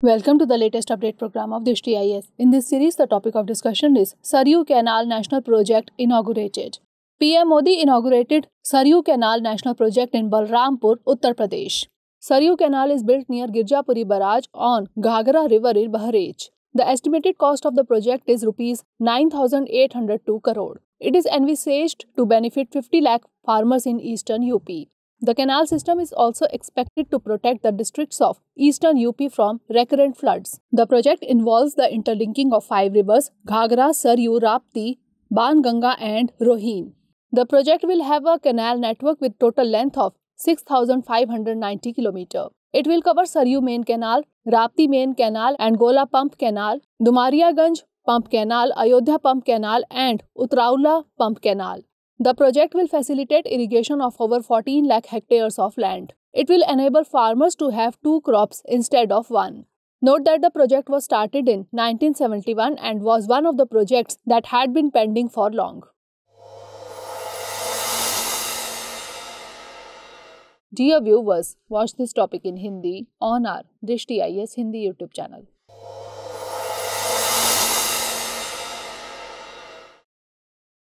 Welcome to the latest update program of Dishti IS. In this series, the topic of discussion is Saryu Canal National Project inaugurated. PM Modi inaugurated Saryu Canal National Project in Balrampur, Uttar Pradesh. Saryu Canal is built near Girjapuri Barrage on Ghagra River in Bahraich. The estimated cost of the project is rupees 9802 crore. It is envisaged to benefit 50 lakh farmers in eastern UP. The canal system is also expected to protect the districts of eastern UP from recurrent floods. The project involves the interlinking of five rivers Ghaghra, Saryu, Rapti, Banganga, and Rohini. The project will have a canal network with total length of 6,590 km. It will cover Saryu Main Canal, Rapti Main Canal and Gola Pump Canal, Dumariaganj Pump Canal, Ayodhya Pump Canal and Utraula Pump Canal. The project will facilitate irrigation of over 14 lakh hectares of land. It will enable farmers to have two crops instead of one. Note that the project was started in 1971 and was one of the projects that had been pending for long. Dear viewers, watch this topic in Hindi on our Drishti IAS Hindi YouTube channel.